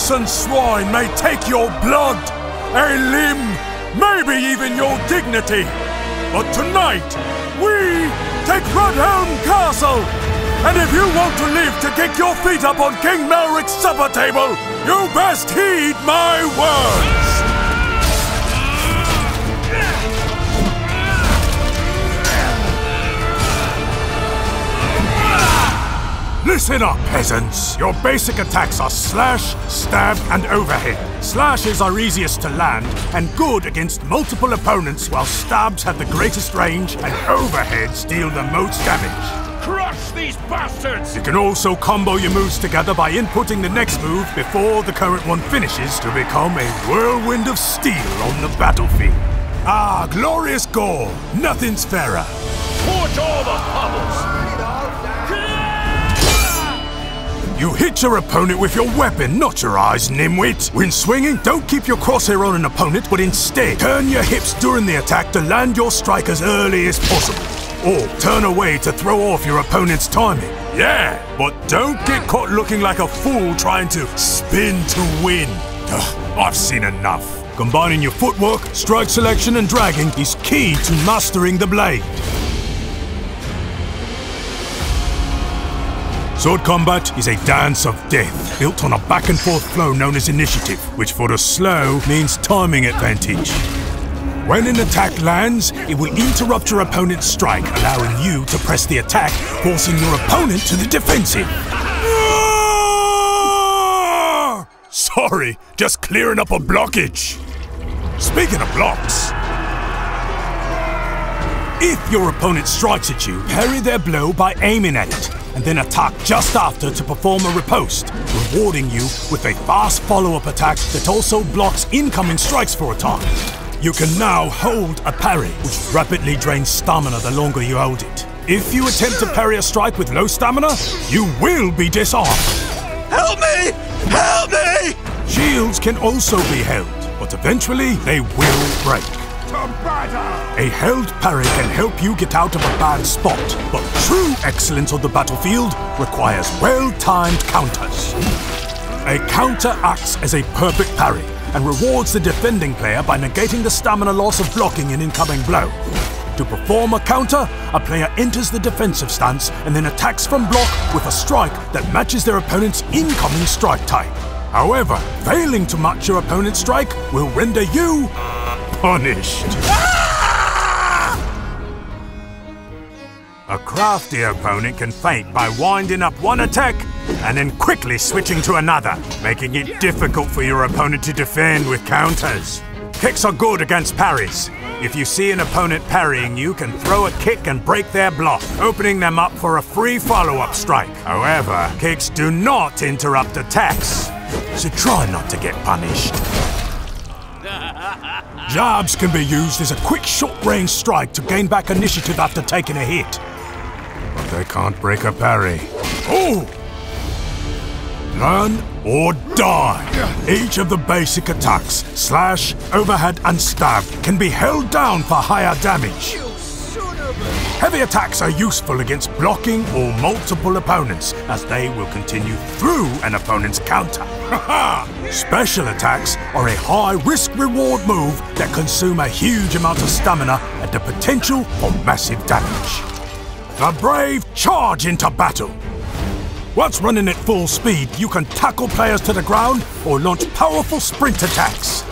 noisome swine may take your blood, a limb, maybe even your dignity. But tonight, we take Rudhelm Castle! And if you want to live to kick your feet up on King Malric's supper table, you best heed my words! Listen up, peasants! Your basic attacks are slash, stab, and overhead. Slashes are easiest to land and good against multiple opponents, while stabs have the greatest range and overheads deal the most damage. Crush these bastards! You can also combo your moves together by inputting the next move before the current one finishes to become a whirlwind of steel on the battlefield. Ah, glorious gore! Nothing's fairer. Torch all the puddles! You hit your opponent with your weapon, not your eyes, nimwit! When swinging, don't keep your crosshair on an opponent, but instead turn your hips during the attack to land your strike as early as possible. Or turn away to throw off your opponent's timing. Yeah, but don't get caught looking like a fool trying to spin to win. Ugh, I've seen enough. Combining your footwork, strike selection, and dragging is key to mastering the blade. Sword combat is a dance of death, built on a back and forth flow known as initiative, which for the slow means timing advantage. When an attack lands, it will interrupt your opponent's strike, allowing you to press the attack, forcing your opponent to the defensive. Sorry, just clearing up a blockage. Speaking of blocks, if your opponent strikes at you, parry their blow by aiming at it, and then attack just after to perform a riposte, rewarding you with a fast follow-up attack that also blocks incoming strikes for a time. You can now hold a parry, which rapidly drains stamina the longer you hold it. If you attempt to parry a strike with low stamina, you will be disarmed. Help me! Help me! Shields can also be held, but eventually they will break. A held parry can help you get out of a bad spot, but true excellence on the battlefield requires well-timed counters. A counter acts as a perfect parry and rewards the defending player by negating the stamina loss of blocking an incoming blow. To perform a counter, a player enters the defensive stance and then attacks from block with a strike that matches their opponent's incoming strike type. However, failing to match your opponent's strike will render you punished. A crafty opponent can feint by winding up one attack and then quickly switching to another, making it difficult for your opponent to defend with counters. Kicks are good against parries. If you see an opponent parrying, you can throw a kick and break their block, opening them up for a free follow-up strike. However, kicks do not interrupt attacks, so try not to get punished. Jabs can be used as a quick short-range strike to gain back initiative after taking a hit. But they can't break a parry. Oh! Learn or die. Each of the basic attacks, slash, overhead, and stab, can be held down for higher damage. Heavy attacks are useful against blocking or multiple opponents, as they will continue through an opponent's counter. Special attacks are a high risk-reward move that consume a huge amount of stamina and the potential for massive damage. The brave charge into battle. Once running at full speed, you can tackle players to the ground or launch powerful sprint attacks.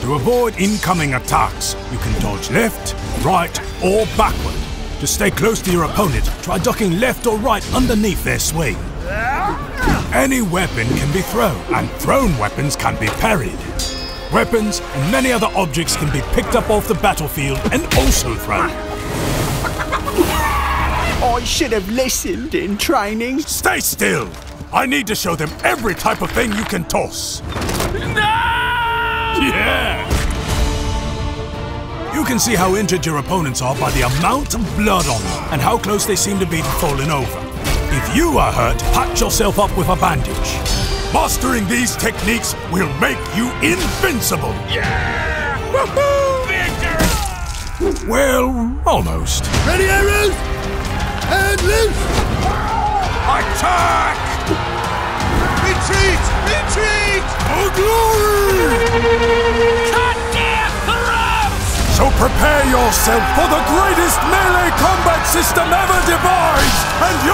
To avoid incoming attacks, you can dodge left, right, or backward. To stay close to your opponent, try ducking left or right underneath their swing. Any weapon can be thrown, and thrown weapons can be parried. Weapons and many other objects can be picked up off the battlefield and also thrown. I should have listened in training. Stay still! I need to show them every type of thing you can toss. No! Yeah! You can see how injured your opponents are by the amount of blood on them and how close they seem to be to falling over. If you are hurt, patch yourself up with a bandage. Mastering these techniques will make you invincible. Yeah! Woohoo! Victor! Well, almost. Ready, arrows? And loose! Attack! Retreat! Retreat! For glory! Goddamn throats! So prepare yourself for the greatest melee combat system ever devised, and your